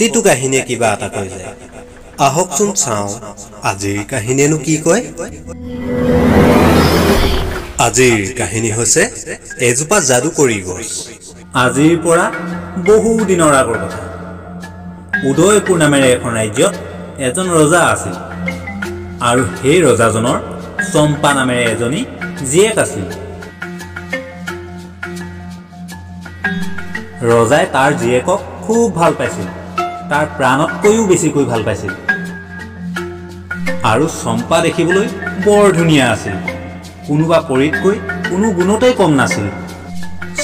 প্ৰতিটো কাহিনীয়ে কিবা এটা কৈ যায়। আহকচোন চাওঁ আজিৰ কাহিনীয়েনো কি কয়? আজিৰ কাহিনী হৈছে এজোপা যাদুকৰী গছ। আজিৰ পৰা বহু দিনৰ আগৰ কথা। উদয়পুৰ নামেৰে এখন ৰাজ্যত এজন ৰজা আছিল আৰু সেই ৰজাজনৰ চম্পা নামেৰে এজনী জীয়েক আছিল। ৰজাই তাৰ জীয়েকক খুব ভাল পাইছিল। তাৰ প্ৰাণতকৈও বেছিকৈ ভাল পাইছিল। আৰু চম্পা দেখিবলৈ বৰ ধুনীয়া আছিল। কোনোবা পৰীতকৈ কোনো গুণতেই কম নাছিল।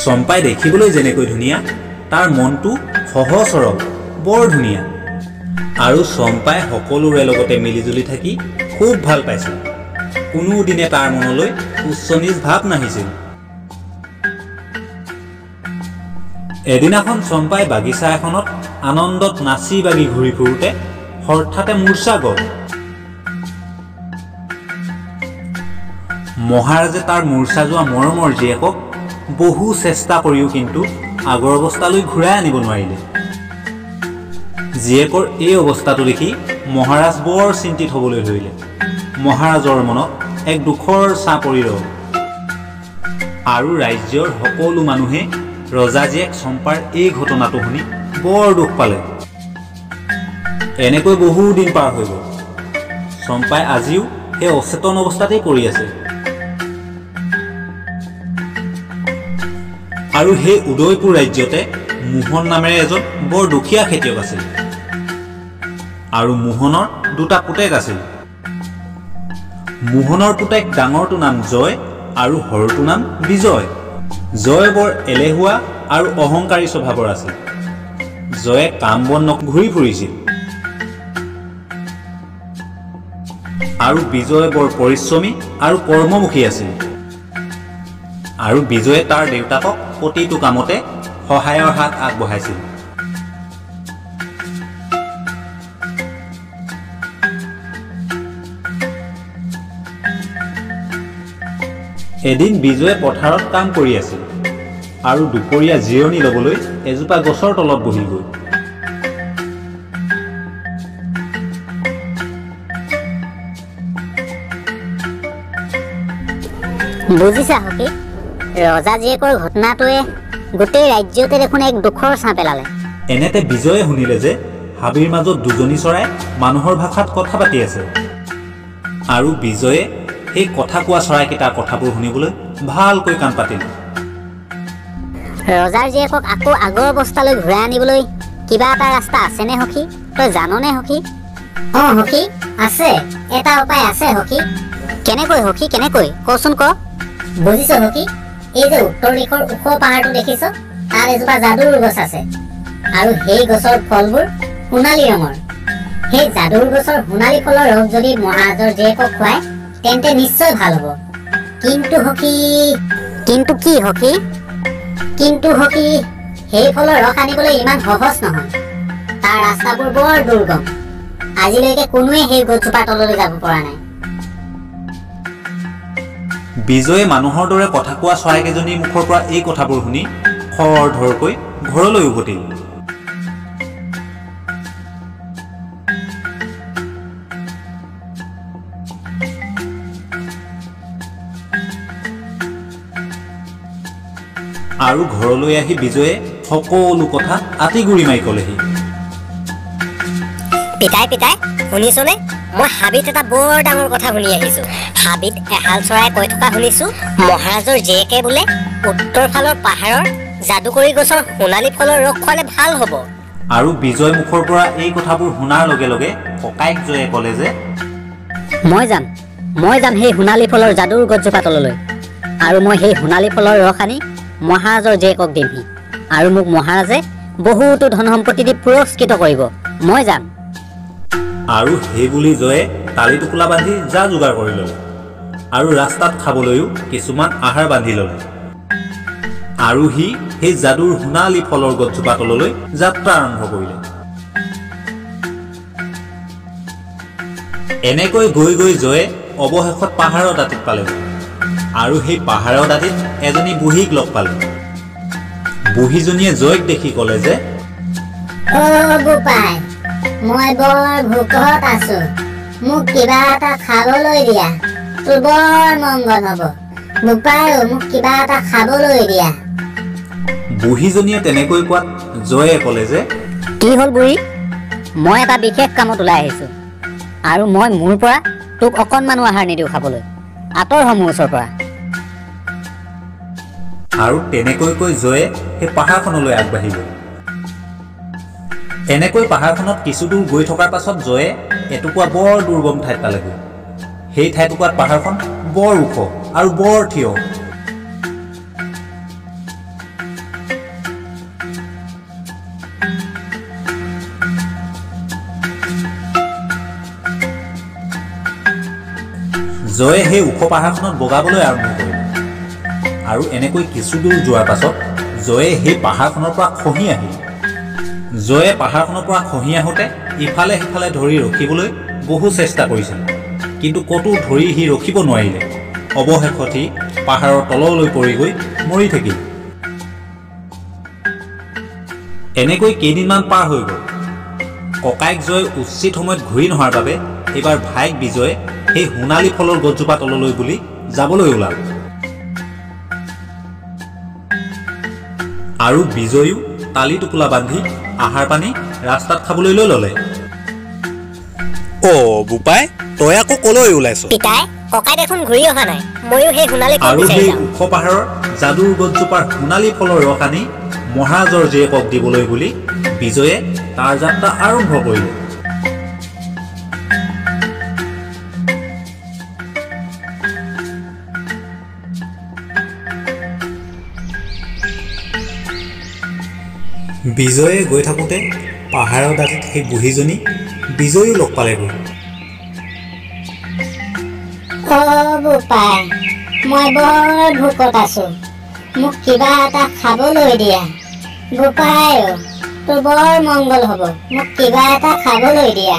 চম্পাই দেখিবলৈ যেনেকৈ ধুনীয়া তাৰ মনটো সহজ সৰল বৰ ধুনীয়া। আৰু চম্পাই সকলোৰে লগতে মিলিজুলি থাকি খুব ভাল পাইছিল। কোনোদিনে তাৰ মনলৈ উচ্চ নিজ ভাৱ নাহিছিল। এদিনাখন চম্পাই বাগিচা এখনত আনন্দত নাচি বাগি ঘূৰি ফুৰোতে হঠাতে মূৰ্ছা গ'ল মহাৰাজে তাৰ মূৰ্ছা যোৱা মৰমৰ জীয়েকক বহু চেষ্টা কৰিও কিন্তু আগৰ অৱস্থালৈ ঘূৰাই আনিব নোৱাৰিলে। জীয়েকৰ এই অৱস্থাটো দেখি মহাৰাজ বৰ চিন্তিত হ'বলৈ ধৰিলে। মহাৰাজৰ মনত এক দুখৰ ছাঁ পৰি ৰ'ল। আৰু ৰাজ্যৰ সকলো মানুহে ৰজা জীয়েক চম্পাৰ এই ঘটনাটো শুনি বৰ দুখ পালে। এনেকৈ বহু দিন পাৰ হৈ গ'ল। চম্পাই আজিও সেই অচেতন অৱস্থাতেই পৰি আছে। আৰু সেই উদয়পুৰ ৰাজ্যতে মোহন নামেৰে এজন বৰ দুখীয়া খেতিয়ক আছিল। আৰু মোহনৰ দুটা পুতেক আছিল। মোহনৰ পুতেক ডাঙৰটো নাম জয় আৰু সৰুটো নাম বিজয়। জয় বৰ এলেহুৱা আৰু অহংকাৰী স্বভাৱৰ আছিল। জয়ে কাম বন ঘূৰি ফুৰিছিল। আৰু বিজয় বৰ পৰিশ্ৰমী আৰু কৰ্মমুখী আছিল। আৰু বিজয়ে তাৰ দেউতাকক প্ৰতিটো কামতে সহায়ৰ হাত আগবঢ়াইছিল। এদিন বিজয়ে পথাৰত কাম কৰি আছিল। আৰু দুপৰীয়া জিৰণি ল'বলৈ এজোপা গছৰ তলত বহিলগৈ বুজিছা হকী? ৰজা জীয়েকৰ ঘটনাটোৱে গোটেই ৰাজ্যতে দেখোন এক দুখৰ ছাঁ পেলালে। এনেতে বিজয়ে শুনিলে যে হাবিৰ মাজত দুজনী চৰাই মানুহৰ ভাষাত কথা পাতি আছে। আৰু বিজয়ে সেই কথা কোৱা চৰাইকেইটাৰ কথাবোৰ শুনিবলৈ ভালকৈ কাণ পাতিল। ৰজাৰ জীয়েকক আকৌ আগৰ অৱস্থালৈ ঘূৰাই আনিবলৈ কিবা এটা ৰাস্তা আছেনে সখী? তই জাননে সখী? অ সখী আছে। এটা উপায় আছে সখী। কেনেকৈ সখী কেনেকৈ? কচোন ক। বুজিছ সখী এই যে উত্তৰ দিশৰ ওখ পাহাৰটো দেখিছ তাত এজোপা যাদুৰ গছ আছে। আৰু সেই গছৰ ফলবোৰ সোণালী ৰঙৰ। সেই যাদুৰ গছৰ সোণালী ফলৰ ৰস যদি মহাৰাজৰ জীয়েকক খুৱায় তেন্তে নিশ্চয় ভাল হ'ব। কিন্তু সখী কিন্তু কি সখী? কিন্তু সখী সেই ফলৰ ৰস আনিবলৈ ইমান সহজ নহয়। তাৰ ৰাস্তাবোৰ বৰ দুৰ্গম। আজিলৈকে কোনোৱে সেই গছজোপাৰ তললৈ যাব পৰা নাই। বিজয়ে মানুহৰ দৰে কথা কোৱা চৰাইকেইজনীৰ মুখৰ পৰা এই কথাবোৰ শুনি খৰ ধৰকৈ ঘৰলৈ উভতিল। আৰু ঘৰলৈ আহি বিজয়ে সকলো কথা আতিগুৰি মাৰি ক'লেহি। পিতাই পিতাই শুনিছনে? মই হাবিত এটা বৰ ডাঙৰ কথা শুনি আহিছো। হাবিত এহাল চৰাই কৈ থকা শুনিছো মহাৰাজৰ জীয়েকে বোলে উত্তৰ ফালৰ পাহাৰৰ যাদুকৰী গছৰ সোণালী ফলৰ ৰস খোৱালে ভাল হ'ব। আৰু বিজয় মুখৰ পৰা এই কথাবোৰ শুনাৰ লগে লগে ককায়েক জয়ে ক'লে যে মই যাম মই যাম সেই সোণালী ফলৰ যাদুৰ গছজোপা তললৈ। আৰু মই সেই সোণালী ফলৰ ৰস আনি মহাৰাজৰ জীয়েকক দিমহি আৰু মোক মহাৰাজে বহুতো ধন সম্পত্তি দি পুৰস্কৃত কৰিব। মই যাম। আৰু সেই বুলি জয়ে টালি টোপোলা বান্ধি যা যোগাৰ কৰি ল'লে। আৰু ৰাস্তাত খাবলৈও কিছুমান আহাৰ বান্ধি ল'লে। আৰু সি সেই যাদুৰ সোণালী ফলৰ গছজোপা তললৈ যাত্ৰা আৰম্ভ কৰিলে। এনেকৈ গৈ গৈ জয়ে অৱশেষত পাহাৰৰ দাঁতিত পালেগৈ আৰু সেই পাহাৰৰ দাঁতিত এজনী বুঢ়ীক লগ পালে। বুঢ়ীজনীয়ে জয়ক দেখি ক'লে যে অ' বোপাই মই বৰ ভোকত আছো। মোক কিবা এটা খাবলৈ দিয়া। তোৰ বৰ মংগল হ'ব। বোপাই অ' মোক কিবা এটা খাবলৈ দিয়া। বুঢ়ীজনীয়ে তেনেকৈ কোৱাত জয়ে ক'লে যে কি হ'ল বুঢ়ী? মই এটা বিশেষ কামত ওলাই আহিছোঁ। আৰু মই মোৰ পৰা তোক অকণমানো আহাৰ নিদিওঁ খাবলৈ। আঁতৰ হ মোৰ ওচৰৰ পৰা। আৰু তেনেকৈ কৈ জয়ে সেই পাহাৰখনলৈ আগবাঢ়ি গ'ল এনেকৈ পাহাৰখনত কিছু দূৰ গৈ থকাৰ পাছত জয়ে এটুকুৰা বৰ দুৰ্গম ঠাইত পালেগৈ। সেই ঠাইটুকুৰাত পাহাৰখন বৰ ওখ আৰু বৰ থিয়। জয়ে সেই ওখ পাহাৰখনত বগাবলৈ আৰম্ভ কৰিলে আৰু এনেকৈ কিছু দূৰ যোৱাৰ পাছত জয়ে সেই পাহাৰখনৰ পৰা খহি আহিল। জয়ে পাহাৰখনৰ পৰা খহি আহোঁতে ইফালে সিফালে ধৰি ৰখিবলৈ বহু চেষ্টা কৰিছিল কিন্তু ক'তো ধৰি সি ৰখিব নোৱাৰিলে। অৱশেষত সি পাহাৰৰ তললৈ পৰি গৈ মৰি থাকিল। এনেকৈ কেইদিনমান পাৰ হৈ গ'ল। ককায়েক জয় উচিত সময়ত ঘূৰি নহাৰ বাবে এইবাৰ ভাইক বিজয়ে সেই সোণালী ফলৰ গছজোপা তললৈ বুলি যাবলৈ ওলাল। আৰু বিজয়ো তালি টোপোলা বান্ধি আহাৰ পানী ৰাস্তাত খাবলৈ লৈ ল'লে। অ' বোপাই তই আকৌ কলৈ ওলাইছ? পিতাই ককাই দেখোন ঘূৰি অহা নাই। ময়ো সেই সোণালী ফল আৰু সেই ওখ পাহাৰৰ যাদুৰ গছজোপাৰ সোণালী ফলৰ ৰস আনি মহাৰাজৰ জীয়েকক দিবলৈ বুলি বিজয়ে তাৰ যাত্ৰা আৰম্ভ কৰিলে। বিজয়ে গৈ থাকোঁতে পাহাৰৰ দাঁতিত সেই বুঢ়ীজনী বিজয়ো লগ পালেগৈ। মই বৰ ভোকত আছো। মোক কিবা এটা খাবলৈ দিয়া। বোপাই তোৰ বৰ মংগল হ'ব। মোক কিবা এটা খাবলৈ দিয়া।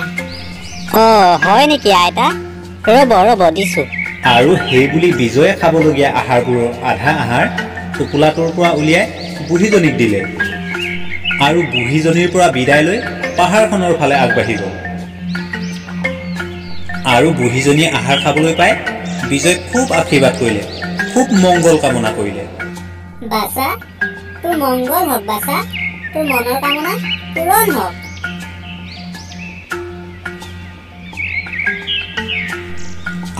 অঁ হয় নেকি আইতা? ৰ'ব ৰ'ব দিছোঁ। আৰু সেই বুলি বিজয়ে খাবলগীয়া আহাৰবোৰৰ আধা আহাৰ টোপোলাটোৰ পৰা উলিয়াই বুঢ়ীজনীক দিলে। আৰু বুঢ়ীজনীৰ পৰা বিদায় লৈ পাহাৰখনৰ ফালে আগবাঢ়ি গ'ল। আৰু বুঢ়ীজনীয়ে আহাৰ খাবলৈ পাই বিজয়ক খুব আশীৰ্বাদ কৰিলে খুব মংগল কামনা কৰিলে। বাছা তোৰ মংগল হওক বাছা তোৰ মনৰ কামনা পূৰণ হওক।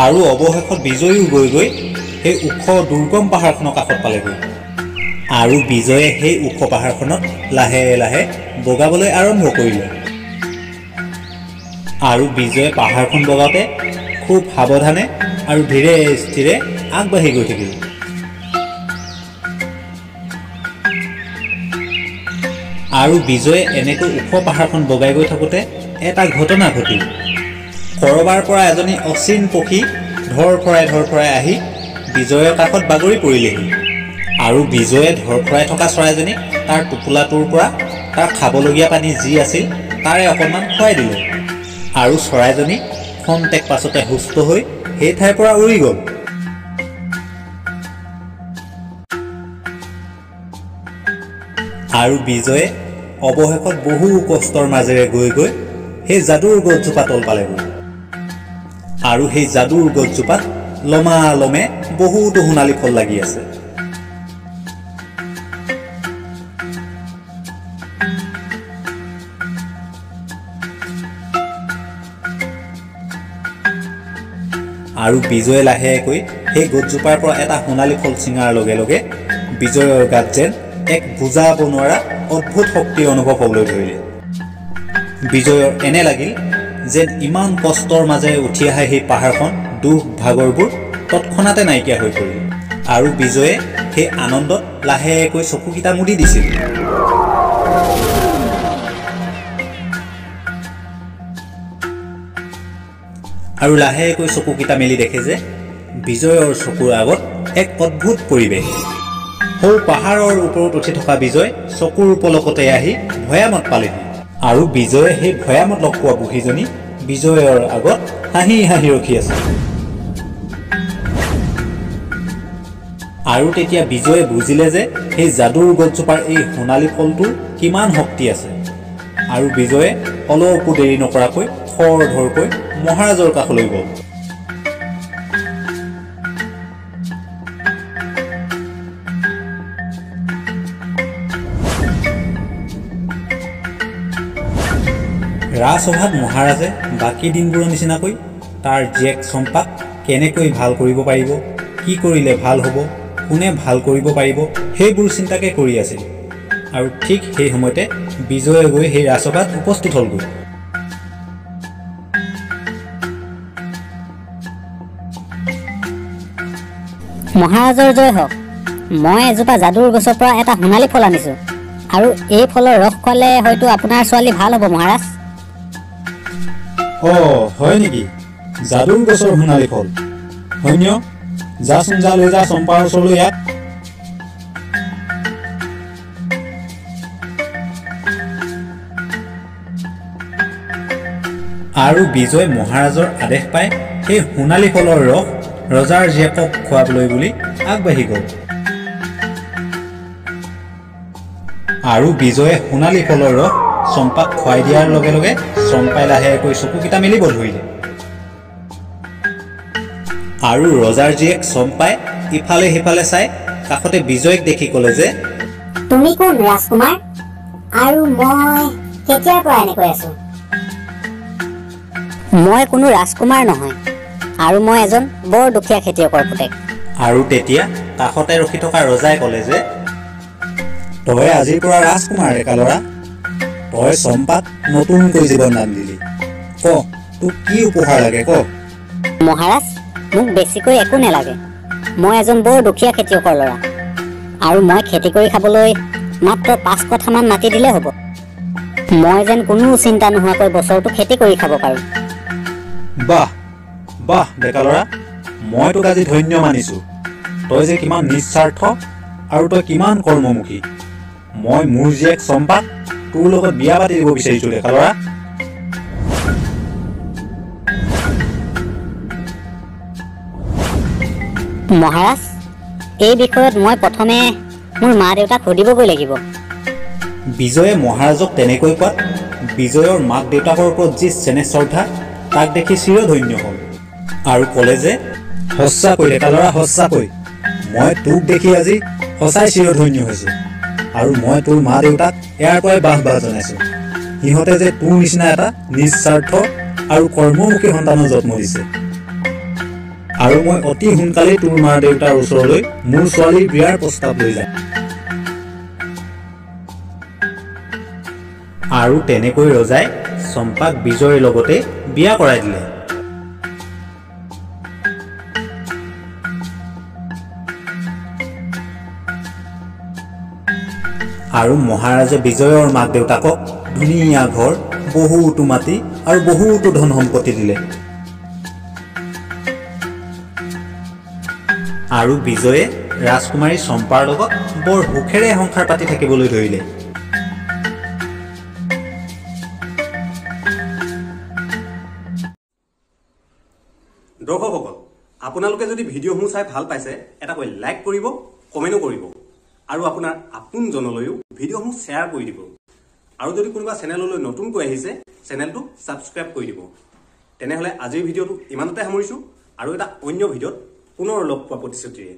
আৰু অৱশেষত বিজয়ো গৈ গৈ সেই ওখ দুৰ্গম পাহাৰখনৰ কাষত পালেগৈ। আৰু বিজয়ে সেই ওখ পাহাৰখনত লাহে লাহে বগাবলৈ আৰম্ভ কৰিলে। আৰু বিজয়ে পাহাৰখন বগাওঁতে খুব সাৱধানে আৰু ধীৰে স্থিৰে আগবাঢ়ি গৈ থাকিল। আৰু বিজয়ে এনেকৈ ওখ পাহাৰখন বগাই গৈ থাকোঁতে এটা ঘটনা ঘটিল। ক'ৰবাৰ পৰা এজনী অচিন পক্ষী ধৰফৰাই ধৰফৰাই আহি বিজয়ৰ কাষত বাগৰি পৰিলেহি। আৰু বিজয়ে ধৰফৰাই থকা চৰাইজনীক তাৰ টোপোলাটোৰ পৰা তাৰ খাবলগীয়া পানী যি আছিল তাৰে অকণমান খুৱাই দিলে। আৰু চৰাইজনী খন্তেক পাছতে সুস্থ হৈ সেই ঠাইৰ পৰা উৰি গ'ল। আৰু বিজয়ে অৱশেষত বহু কষ্টৰ মাজেৰে গৈ গৈ সেই যাদুৰ গছজোপা তল পালেগৈ আৰু সেই যাদুৰ গছজোপাত লমালমে বহুতো সোণালী ফল লাগি আছে। আৰু বিজয়ে লাহেকৈ সেই গছজোপাৰ পৰা এটা সোণালী ফল ছিঙাৰ লগে লগে বিজয়ৰ গাত যেন এক বুজাব নোৱাৰা অদ্ভুত শক্তি অনুভৱ হ'বলৈ ধৰিলে। বিজয়ৰ এনে লাগিল যেন ইমান কষ্টৰ মাজেৰে উঠি অহা সেই পাহাৰখন দুখ ভাগৰবোৰ তৎক্ষণাতে নাইকিয়া হৈ পৰিল। আৰু বিজয়ে সেই আনন্দত লাহেকৈ চকুকেইটা মুদি দিছিল। আৰু লাহেকৈ চকুকেইটা মেলি দেখে যে বিজয়ৰ চকুৰ আগত এক অদ্ভুত পৰিৱেশ। সৌ পাহাৰৰ ওপৰত উঠি থকা বিজয় চকুৰ পলকতে আহি ভৈয়ামত পালেহি। আৰু বিজয়ে সেই ভৈয়ামত লগ পোৱা বুঢ়ীজনী বিজয়ৰ আগত হাঁহি হাঁহি ৰখি আছে। আৰু তেতিয়া বিজয়ে বুজিলে যে সেই যাদুৰ গছজোপাৰ এই সোণালী ফলটোৰ কিমান শক্তি আছে। আৰু বিজয়ে অলপো দেৰি নকৰাকৈ খৰ ধৰকৈ মহাৰাজৰ কাষলৈ গ'ল। ৰাজসভাত মহাৰাজে বাকী দিনবোৰৰ নিচিনাকৈ তাৰ জীয়েক চম্পাক কেনেকৈ ভাল কৰিব পাৰিব কি কৰিলে ভাল হ'ব কোনে ভাল কৰিব পাৰিব সেইবোৰ চিন্তাকে কৰি আছিল। আৰু ঠিক সেই সময়তে বিজয়ে গৈ সেই ৰাজসভাত উপস্থিত হ'লগৈ। মহাৰাজৰ জয় হওক। মই এজোপা যাদুৰ গছৰ পৰা এটা সোণালী ফল আনিছোঁ। আৰু এই ফলৰ ৰস খোৱালে হয়তো আপোনাৰ ছোৱালী ভাল হ'ব মহাৰাজ। হয় নেকি? যাদুৰ গছৰ সোণালী ফল। সৈন্য যাচোন যা লৈ যা চম্পাৰ ওচৰলৈ ইয়াক আৰু বিজয় মহাৰাজৰ আদেশ পাই সেই সোণালী ফলৰ ৰস ৰজাৰ জীয়েকক খুৱাবলৈ বুলি আগবাঢ়ি গ'ল। আৰু বিজয়ে সোণালী ফলৰ ৰস চম্পাক খুৱাই দিয়াৰ লগে লগে চম্পাই লাহেকৈ চকুকেইটা মেলিব ধৰিলে। আৰু ৰজাৰ জীয়েক চম্পাই ইফালে সিফালে চাই কাষতে বিজয়ক দেখি ক'লে যে তুমি কোন ৰাজকুমাৰ? আৰু মই কেতিয়াৰ পৰা এনেকৈ আছো? মই কোনো ৰাজকুমাৰ নহয়। আৰু মই এজন বৰ দুখীয়া খেতিয়কৰ পুতেক। আৰু তেতিয়া কাষতে ৰখি থকা ৰজাই ক'লে যে তই আজিৰ পৰা ৰাজকুমাৰ ডেকা ল'ৰা। তই চম্পাক নতুনকৈ জীৱন দান দিলি ক তোক কি উপহাৰ লাগে ক? মহাৰাজ মোক বেছিকৈ একো নালাগে। মই এজন বৰ দুখীয়া খেতিয়কৰ ল'ৰা। আৰু মই খেতি কৰি খাবলৈ মাত্ৰ পাঁচ কঠামান মাটি দিলে হ'ব। মই যেন কোনো চিন্তা নোহোৱাকৈ বছৰটো খেতি কৰি খাব পাৰোঁ। বাহ! বাহ ডেকা ল'ৰা মই তোক আজি ধন্য মানিছো। তই যে কিমান নিস্বাৰ্থ আৰু তই কিমান কৰ্মমুখী। মই মোৰ জীয়েক চম্পাক তোৰ লগত বিয়া পাতি দিব বিচাৰিছো ডেকা ল'ৰা। মহাৰাজ এই বিষয়ত মই প্ৰথমে মোৰ মা দেউতাক সুধিবগৈ লাগিব। বিজয়ে মহাৰাজক তেনেকৈ কোৱাত বিজয়ৰ মাক দেউতাকৰ ওপৰত যি চেনেহ শ্ৰদ্ধা তাক দেখি চিৰধন্য হ'ল। আৰু ক'লে যে সঁচাকৈ ডেকা ল'ৰা সঁচাকৈ মই তোক দেখি আজি সঁচাই চিৰধন্য হৈছোঁ আৰু মই তোৰ মা দেউতাক ইয়াৰ পৰাই বাহ বাহ জনাইছোঁ। সিহঁতে যে তোৰ নিচিনা এটা নিস্বাৰ্থ আৰু কৰ্মমুখী সন্তানৰ জন্ম দিছে। আৰু মই অতি সোনকালেই তোৰ মা দেউতাৰ ওচৰলৈ মোৰ ছোৱালীৰ বিয়াৰ প্ৰস্তাৱ লৈ যাম। আৰু তেনেকৈ ৰজাই চম্পাক বিজয়ৰ লগতে বিয়া কৰাই দিলে। আৰু মহাৰাজে বিজয়ৰ মাক দেউতাকক ধুনীয়া ঘৰ বহুতো মাটি আৰু বহুতো ধন সম্পত্তি দিলে। আৰু বিজয়ে ৰাজকুমাৰী চম্পাৰ লগত বৰ সুখেৰে সংসাৰ পাতি থাকিবলৈ ধৰিলে। দৰ্শকসকল আপোনালোকে যদি ভিডিঅ'সমূহ চাই ভাল পাইছে এটাকৈ লাইক কৰিব কমেণ্টো কৰিব। আৰু আপোনাৰ আপোনজনলৈও ভিডিঅ'সমূহ শ্বেয়াৰ কৰি দিব। আৰু যদি কোনোবা চেনেললৈ নতুনকৈ আহিছে চেনেলটো ছাবস্ক্ৰাইব কৰি দিব। তেনেহ'লে আজিৰ ভিডিঅ'টো ইমানতে সামৰিছোঁ আৰু এটা অন্য ভিডিঅ'ত পুনৰ লগ পোৱা প্ৰতিশ্ৰুতিৰে।